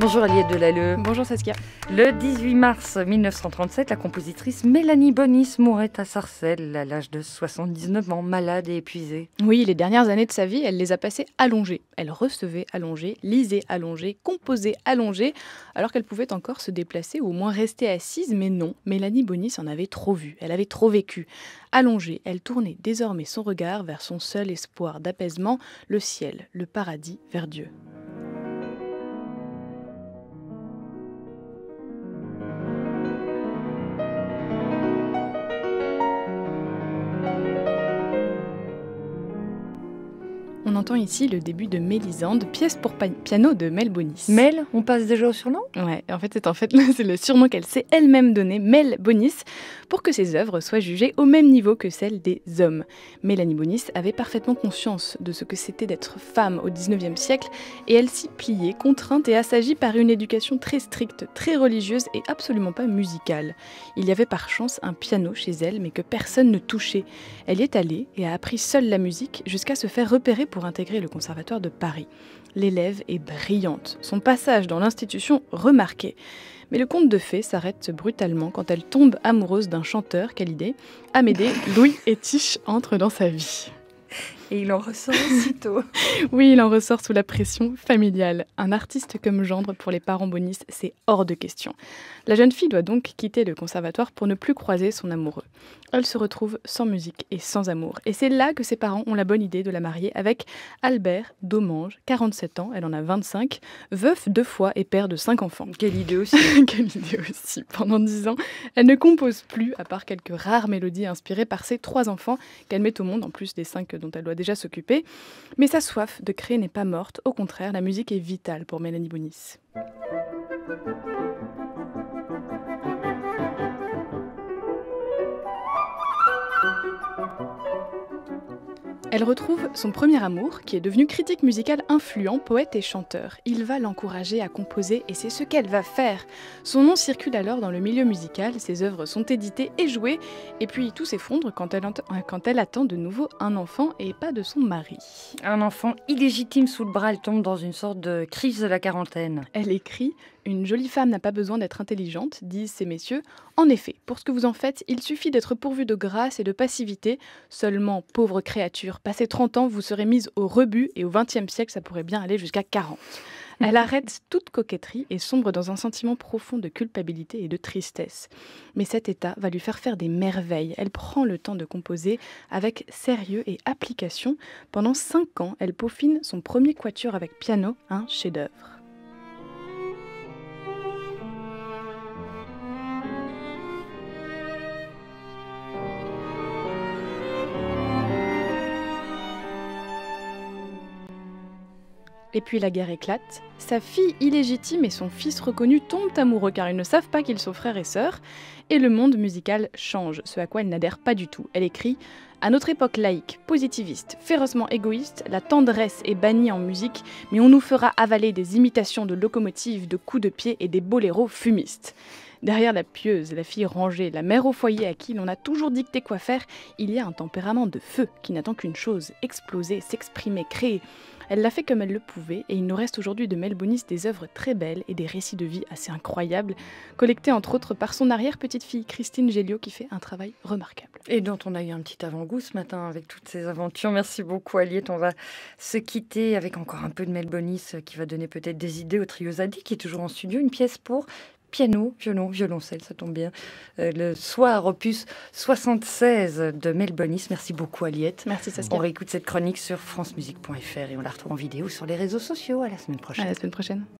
Bonjour Aliette Delalleux. Bonjour Saskia. Le 18 mars 1937, la compositrice Mélanie Bonis mourait à Sarcelles à l'âge de 79 ans, malade et épuisée. Oui, les dernières années de sa vie, elle les a passées allongées. Elle recevait allongée, lisait allongée, composait allongée, alors qu'elle pouvait encore se déplacer ou au moins rester assise, mais non, Mélanie Bonis en avait trop vu, elle avait trop vécu. Allongée, elle tournait désormais son regard vers son seul espoir d'apaisement, le ciel, le paradis, vers Dieu. On entend ici le début de Mélisande, pièce pour piano de Mel Bonis. Mel, on passe déjà au surnom? Ouais, en fait, c'est en fait c'est le surnom qu'elle s'est elle-même donné, Mel Bonis, pour que ses œuvres soient jugées au même niveau que celles des hommes. Mélanie Bonis avait parfaitement conscience de ce que c'était d'être femme au XIXe siècle, et elle s'y pliait, contrainte et assagie par une éducation très stricte, très religieuse et absolument pas musicale. Il y avait par chance un piano chez elle, mais que personne ne touchait. Elle y est allée et a appris seule la musique jusqu'à se faire repérer pour intégrer le Conservatoire de Paris. L'élève est brillante, son passage dans l'institution remarqué. Mais le conte de fées s'arrête brutalement quand elle tombe amoureuse d'un chanteur, quelle idée Amédée, Louis et Tiche entrent dans sa vie. Et il en ressort aussitôt. oui, il en ressort sous la pression familiale. Un artiste comme gendre pour les parents bonistes, c'est hors de question. La jeune fille doit donc quitter le conservatoire pour ne plus croiser son amoureux. Elle se retrouve sans musique et sans amour. Et c'est là que ses parents ont la bonne idée de la marier avec Albert Domange, 47 ans, elle en a 25, veuf deux fois et père de cinq enfants. Quelle idée aussi Quelle idée aussi Pendant dix ans, elle ne compose plus, à part quelques rares mélodies inspirées par ses trois enfants qu'elle met au monde, en plus des cinq dont elle doit déjà s'occuper. Mais sa soif de créer n'est pas morte, au contraire, la musique est vitale pour Mélanie Bonis. Elle retrouve son premier amour, qui est devenu critique musical influent, poète et chanteur. Il va l'encourager à composer et c'est ce qu'elle va faire. Son nom circule alors dans le milieu musical, ses œuvres sont éditées et jouées, et puis tout s'effondre quand, elle quand elle attend de nouveau un enfant et pas de son mari. Un enfant illégitime sous le bras, elle tombe dans une sorte de crise de la quarantaine. Elle écrit une jolie femme n'a pas besoin d'être intelligente, disent ces messieurs. En effet, pour ce que vous en faites, il suffit d'être pourvu de grâce et de passivité. Seulement, pauvre créature, passé 30 ans, vous serez mise au rebut et au XXe siècle, ça pourrait bien aller jusqu'à 40. Elle arrête toute coquetterie et sombre dans un sentiment profond de culpabilité et de tristesse. Mais cet état va lui faire faire des merveilles. Elle prend le temps de composer avec sérieux et application. Pendant cinq ans, elle peaufine son premier quatuor avec piano, un chef-d'œuvre. Et puis la guerre éclate. Sa fille illégitime et son fils reconnu tombent amoureux car ils ne savent pas qu'ils sont frères et sœurs. Et le monde musical change, ce à quoi elle n'adhère pas du tout. Elle écrit À notre époque laïque, positiviste, férocement égoïste, la tendresse est bannie en musique, mais on nous fera avaler des imitations de locomotives, de coups de pied et des boléros fumistes. Derrière la pieuse, la fille rangée, la mère au foyer à qui l'on a toujours dicté quoi faire, il y a un tempérament de feu qui n'attend qu'une chose, exploser, s'exprimer, créer. Elle l'a fait comme elle le pouvait, et il nous reste aujourd'hui de Melbonis des œuvres très belles et des récits de vie assez incroyables, collectés entre autres par son arrière-petite-fille Christine Géliot, qui fait un travail remarquable. Et dont on a eu un petit avant-goût ce matin avec toutes ces aventures. Merci beaucoup Aliette. On va se quitter avec encore un peu de Melbonis euh, qui va donner peut-être des idées au trio Zadi qui est toujours en studio. Une pièce pour piano, violon, violoncelle, ça tombe bien. Euh, le soir, opus 76 de Melbonis. Merci beaucoup, Aliette. Merci, Saskia. On réécoute cette chronique sur francemusique.fr et on la retrouve en vidéo sur les réseaux sociaux. À la semaine prochaine. À la semaine prochaine.